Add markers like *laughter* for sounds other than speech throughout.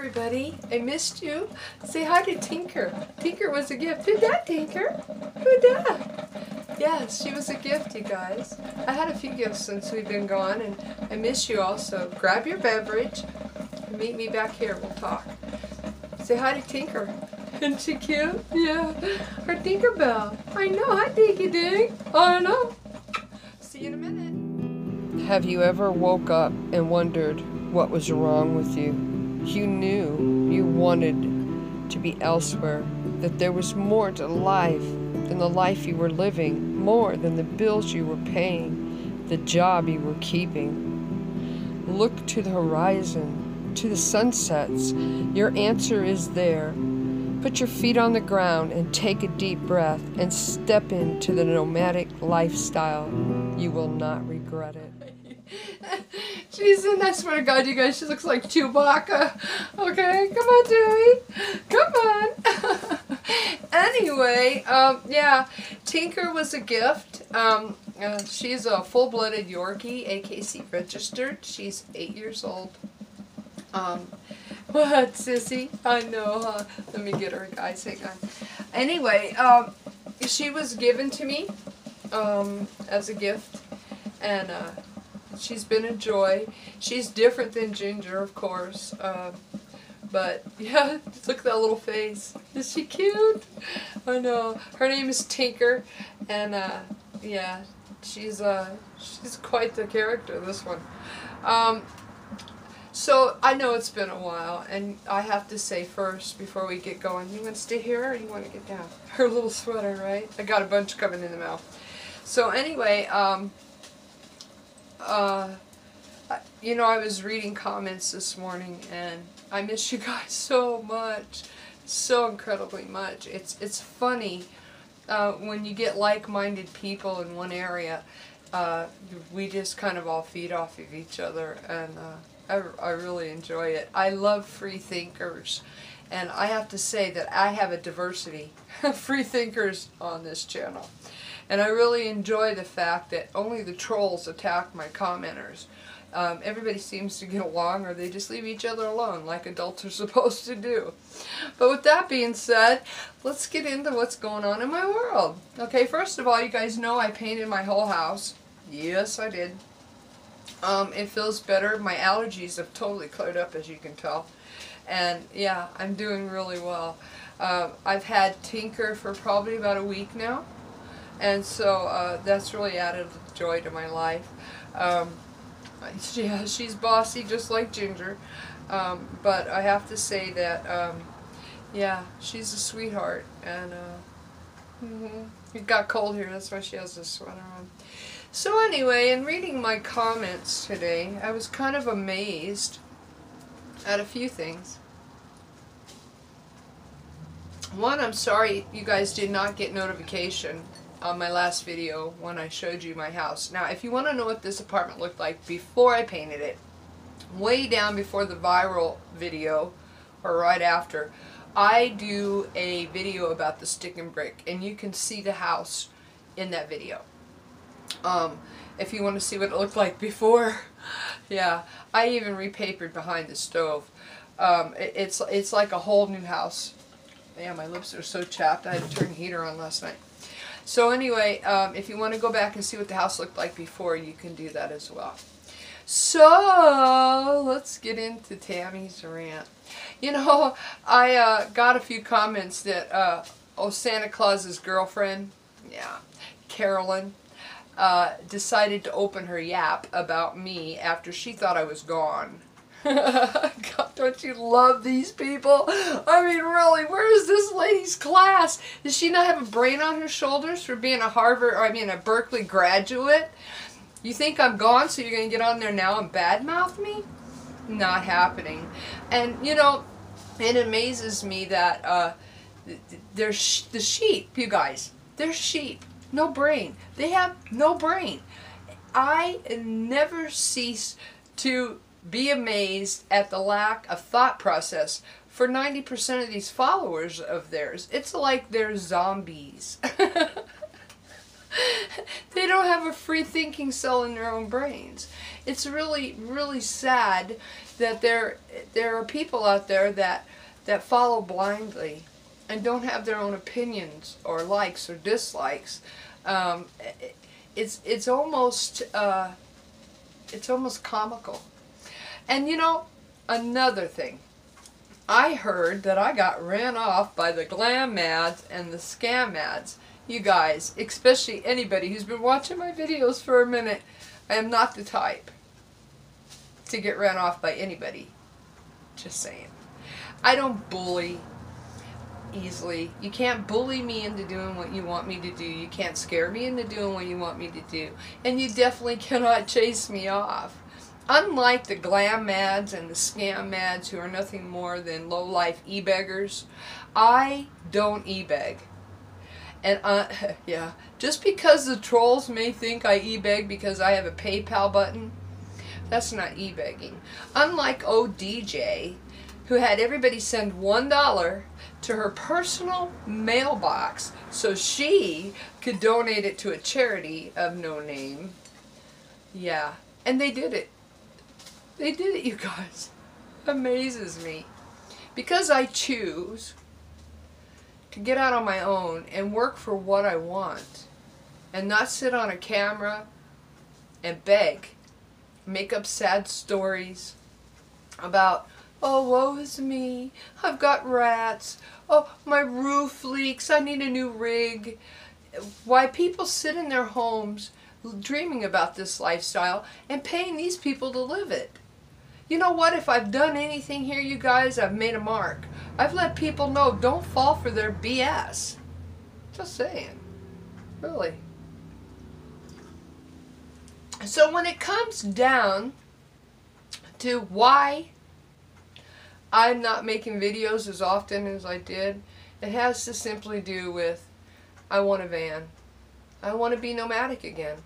everybody. I missed you. Say hi to Tinker. Tinker was a gift. Who that, Tinker? Who that? Yes, she was a gift, you guys. I had a few gifts since we've been gone, and I miss you also. Grab your beverage. Meet me back here. We'll talk. Say hi to Tinker. *laughs* Isn't she cute? Yeah. Her Tinkerbell. I know. Hi, Tinky Dink. I know. See you in a minute. Have you ever woke up and wondered what was wrong with you? You knew you wanted to be elsewhere, that there was more to life than the life you were living, more than the bills you were paying, the job you were keeping. Look to the horizon, to the sunsets. Your answer is there. Put your feet on the ground and take a deep breath and step into the nomadic lifestyle. You will not regret it. *laughs* She's in, I swear to God, you guys, she looks like Chewbacca. Okay, come on, Dewey. Come on. *laughs* anyway, um, yeah, Tinker was a gift. Um, uh, she's a full-blooded Yorkie, AKC registered. She's eight years old. Um, *laughs* what, sissy? I know, huh? Let me get her, guys. Hang on. Anyway, um, she was given to me um, as a gift, and uh, she's been a joy. She's different than Ginger, of course. Um, but *laughs* yeah, look at that little face. Is she cute? I know. Her name is Tinker, and uh, yeah, she's uh, she's quite the character. This one. Um, so I know it's been a while, and I have to say first before we get going, you want to stay here or you want to get down? *laughs* Her little sweater, right? I got a bunch coming in the mail. So anyway, um, uh, you know, I was reading comments this morning, and I miss you *laughs* guys so much, so incredibly much. It's it's funny uh, when you get like-minded people in one area. Uh, we just kind of all feed off of each other, and uh, I, I really enjoy it. I love free thinkers, and I have to say that I have a diversity *laughs* of free thinkers on this channel. And I really enjoy the fact that only the trolls attack my commenters. Um, everybody seems to get along or they just leave each other alone like adults are *laughs* supposed to do. But with that being said, let's get into what's going on in my world. Okay, first of all, you guys know I painted my whole house. Yes, I did. Um, it feels better. My allergies have totally cleared up, as you can tell. And yeah, I'm doing really well. Uh, I've had Tinker for probably about a week now. And so uh, that's really added joy to my life. Um, *laughs* yeah, she's bossy just like Ginger. Um, but I have to say that, um, yeah, she's a sweetheart. And uh, mm -hmm. it got cold here, that's why she has this sweater on. So anyway, in reading my comments today, I was kind of amazed at a few things. One, I'm sorry you guys did not get notification on my last video when I showed you my house. Now, if you want to know what this apartment looked like before I painted it, way down before the viral video, or right after, I do a video about the stick and brick, and you can see the house in that video. Um, if you want to see what it looked like *laughs* before, yeah, I even repapered behind the stove. Um, it, it's it's like a whole new house. Yeah, my lips are so chapped. I had to turn the heater on last night. So anyway, um, if you want to go back and see what the house looked like before, you can do that as well. So, let's get into Tami's rant. You know, I uh, got a few comments that, uh, oh, Santa Claus's girlfriend, yeah, Carolyn, uh, decided to open her yap about me after she thought I was gone. *laughs* God, don't you love these people? I mean, really, where is this lady's class? Does she not have a brain on her shoulders for being a Harvard, or I mean, a Berkeley graduate? You think I'm gone, so you're going to get on there now and badmouth me? Not happening. And, you know, it amazes me that uh, they're sh the sheep, you guys. They're sheep. No brain. They have no brain. I never cease to be amazed at the lack of thought process for 90% of these followers of theirs. It's like they're zombies. *laughs* they don't have a free thinking cell in their own brains. It's really, really sad that there there are people out there that that follow blindly and don't have their own opinions or likes or dislikes. Um, it's it's almost uh, it's almost comical. And you know, another thing. I heard that I got ran off by the Glam'Mads and the Scam'Mads. You guys, especially anybody who's been watching my videos for a minute, I am not the type to get ran off by anybody. Just saying. I don't bully easily. You can't bully me into doing what you want me to do. You can't scare me into doing what you want me to do. And you definitely *laughs* cannot chase me off. Unlike the Glam'Mads and the Scam'Mads who are nothing more than low-life e-beggars, I don't e-beg. And uh, *laughs* yeah, just because the trolls may think I e-beg because I have a PayPal button, that's not e-begging. Unlike ODJ, who had everybody send $1 to her personal mailbox so she could donate it to a charity of no name. Yeah, and they did it. They did it, you guys. Amazes me. Because I choose to get out on my own and work for what I want and not sit on a camera and beg, make up sad stories about Oh, woe is me. I've got rats. Oh, my roof leaks. I need a new rig. Why people sit in their homes dreaming about this lifestyle and paying these people to live it. You know what? If I've done anything here, you guys, I've made a mark. I've let people know don't fall for their BS. Just saying. Really. So when it comes down to why I'm not making videos as often as I did. It has to simply do with I want a van. I want to be nomadic again.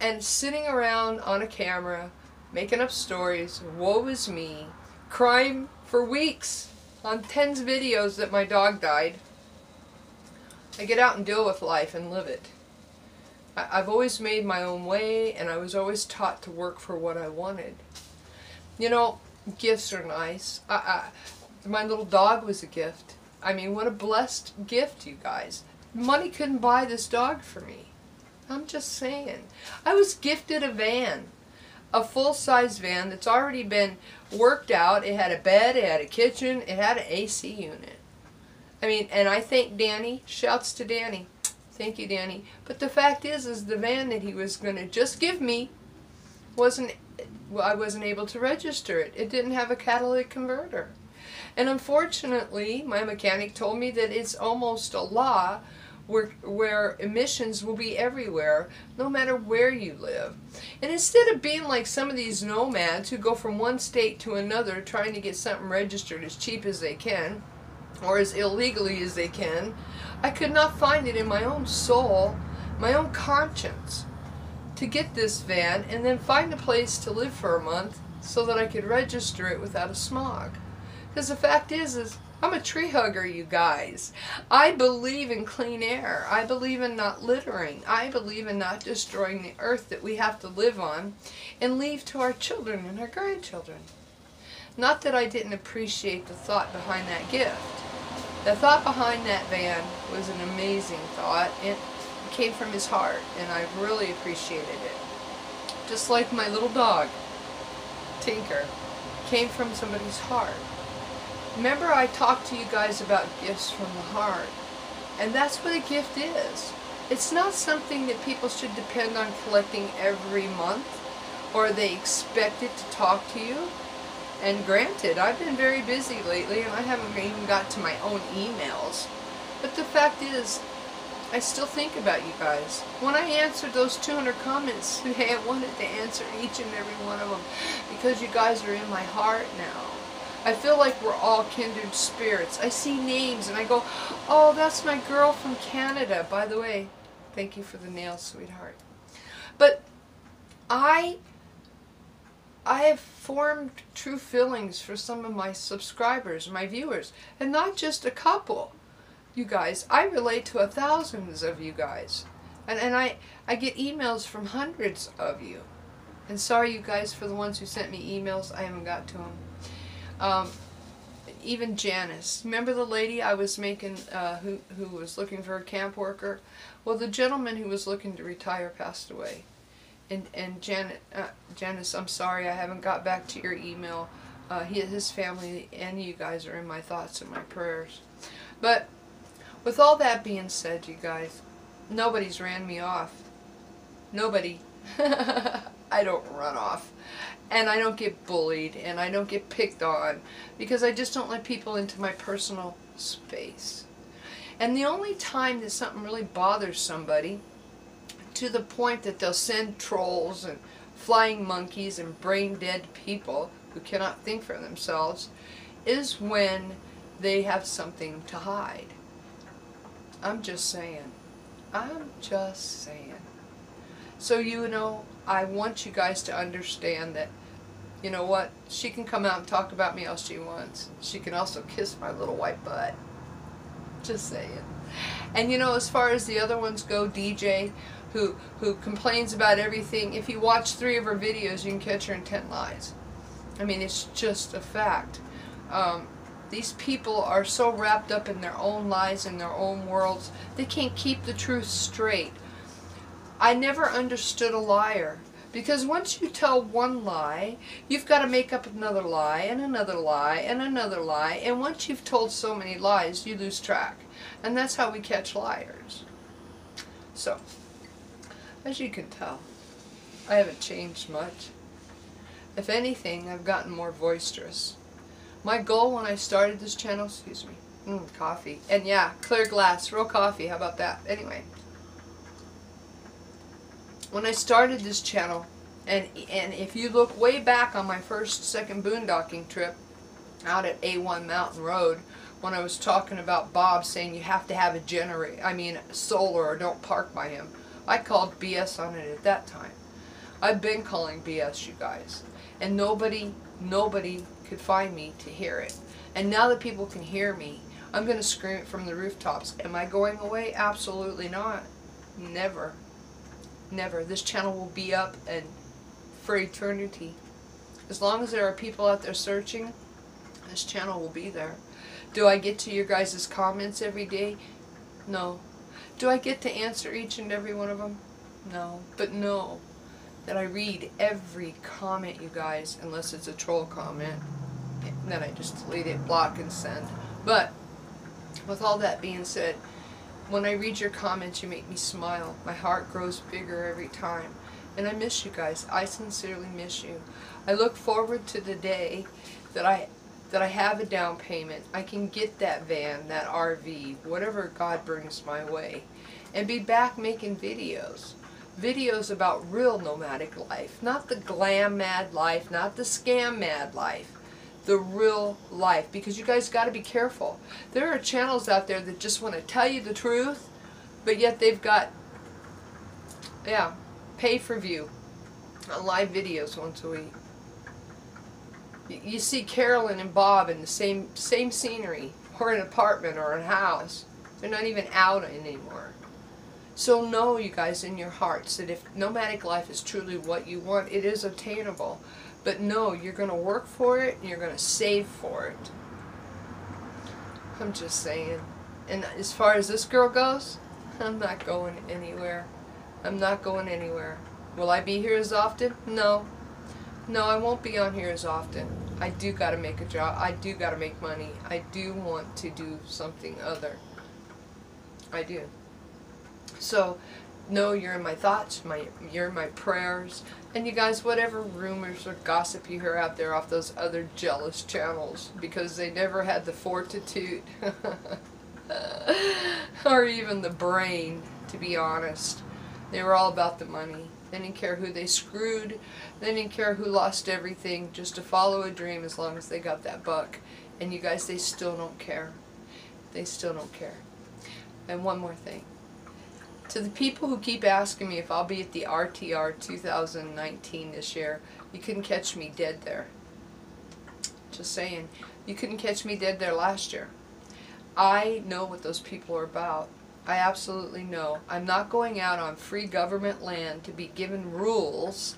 And sitting around on a camera, making up stories, woe is me, crying for weeks on tens videos that my dog died. I get out and deal with life and live it. I've always made my own way and I was always taught to work for what I wanted. You know, gifts are nice. I, I, my little dog was a gift. I mean, what a blessed gift, you guys. Money couldn't buy this dog for me. I'm just saying. I was gifted a van. A full-size van that's already been worked out. It had a bed, it had a kitchen, it had an AC unit. I mean, and I thank Danny. Shouts to Danny. Thank you, Danny. But the fact is, is the van that he was going to just give me wasn't well, I wasn't able to register it. It didn't have a catalytic converter. And unfortunately, my mechanic told me that it's almost a law where, where emissions will be everywhere, no matter where you live. And instead of being like some of these nomads who go from one state to another trying to get something registered as cheap as they can, or as illegally as they can, I could not find it in my own soul, my own conscience, to get this van and then find a place to live for a month so that I could register it without a smog. Because the fact is, is I'm a tree hugger, you guys. I believe in clean air. I believe in not littering. I believe in not destroying the earth that we have to live on and leave to our children and our grandchildren. Not that I didn't appreciate the thought behind that gift. The thought behind that van was an amazing thought. It came from his heart, and I really appreciated it. Just like my little dog, Tinker, came from somebody's heart. Remember I talked to you guys about gifts from the heart, and that's what a gift is. It's not something that people should depend on collecting every month, or they expect it to talk to you. And granted, I've been very busy lately, and I haven't even got to my own emails. But the fact is, I still think about you guys. When I answered those 200 comments, *laughs* hey, I wanted to answer each and every one of them because you guys are in my heart now. I feel like we're all kindred spirits. I see names and I go, oh, that's my girl from Canada. By the way, thank you for the nails, sweetheart. But I, I have formed true feelings for some of my subscribers, my viewers, and not just a couple you guys. I relate to a thousands of you guys. And, and I, I get emails from hundreds of you. And sorry, you guys, for the ones who sent me emails, I haven't got to them. Um, even Janice. Remember the lady I was making, uh, who, who was looking for a camp worker? Well, the gentleman who was looking to retire passed away. And, and Janet, uh, Janice, I'm sorry I haven't got back to your email. Uh, he, his family and you guys are in my thoughts and my prayers. But with all that being said, you guys, nobody's ran me off. Nobody. *laughs* I don't run off. And I don't get bullied and I don't get picked on because I just don't let people into my personal space. And the only time that something really bothers somebody to the point that they'll send trolls and flying monkeys and brain dead people who cannot think for themselves is when they have something to hide. I'm just saying. I'm just saying. So you know, I want you guys to understand that, you know what, she can come out and talk about me all she wants. She can also kiss my little white butt. Just saying. And you know, as far as the other ones go, DJ, who who complains about everything, if you watch three of her videos, you can catch her in ten lies. I mean, it's just a fact. Um, these people are so wrapped up in their own lies and their own worlds, they can't keep the truth straight. I never understood a liar. Because once you tell one lie, you've got to make up another lie, and another lie, and another lie. And once you've told so many lies, you lose track. And that's how we catch liars. So, as you can tell, I haven't changed much. If anything, I've gotten more boisterous. My goal when I started this channel, excuse me, mm, coffee, and yeah, clear glass, real coffee, how about that? Anyway, when I started this channel, and, and if you look way back on my first, second boondocking trip out at A1 Mountain Road, when I was talking about Bob saying you have to have a generator, I mean solar or don't park by him, I called BS on it at that time. I've been calling BS, you guys. And nobody, nobody could find me to hear it. And now that people can hear me, I'm going to scream it from the rooftops. Am I going away? Absolutely not. Never. Never. This channel will be up and for eternity. As long as there are people out there searching, this channel will be there. Do I get to your guys' comments every day? No. Do I get to answer each and every one of them? No. But no that I read every comment, you guys, unless it's a troll comment. Then I just delete it, block, and send. But, with all that being said, when I read your comments, you make me smile. My heart grows bigger every time. And I miss you guys. I sincerely miss you. I look forward to the day that I that I have a down payment. I can get that van, that RV, whatever God brings my way, and be back making videos. Videos about real nomadic life, not the glam mad life, not the scam mad life the real life because you guys got to be careful. There are channels out there that just want to tell you the truth, but yet they've got, yeah, pay for view uh, live videos once a week. You see Carolyn and Bob in the same same scenery, or an apartment or a house. They're not even out anymore. So know, you guys, in your hearts that if nomadic life is truly what you want, it is obtainable. But no, you're going to work for it and you're going to save for it. I'm just saying. And as far as this girl goes, I'm not going anywhere. I'm not going anywhere. Will I be here as often? No. No, I won't be on here as often. I do got to make a job. I do got to make money. I do want to do something other. I do. So, no, you're in my thoughts, my you're in my prayers. And you guys, whatever rumors or gossip you hear out there off those other jealous channels, because they never had the fortitude *laughs* or even the brain, to be honest. They were all about the money. They didn't care who they screwed. They didn't care who lost everything just to follow a dream as long as they got that buck. And you guys, they still don't care. They still don't care. And one more thing. To the people who keep asking me if I'll be at the RTR 2019 this year, you couldn't catch me dead there. Just saying. You couldn't catch me dead there last year. I know what those people are about. I absolutely know. I'm not going out on free government land to be given rules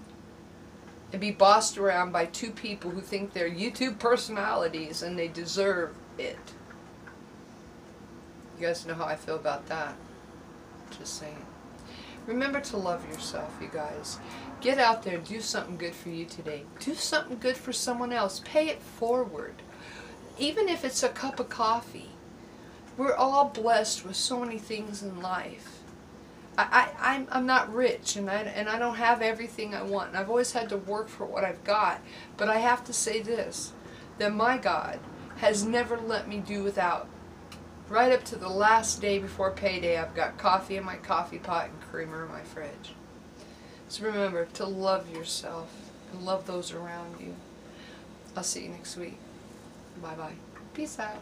and be bossed around by two people who think they're YouTube personalities and they deserve it. You guys know how I feel about that. Just saying. Remember to love yourself, you guys. Get out there, do something good for you today. Do something good for someone else. Pay it forward. Even if it's a cup of coffee. We're all blessed with so many things in life. I, I, I'm, I'm not rich and I, and I don't have everything I want. And I've always had to work for what I've got. But I have to say this, that my God has never let me do without. Right up to the last day before payday, I've got coffee in my coffee pot and creamer in my fridge. So remember to love yourself and love those around you. I'll see you next week. Bye-bye. Peace out.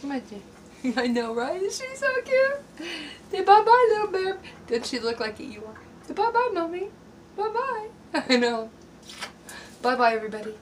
Jane. *laughs* I know, right? She's so cute. Say bye-bye, little bear. Doesn't she look like you are? Say bye-bye, mommy. Bye-bye. *laughs* I know. Bye-bye, everybody.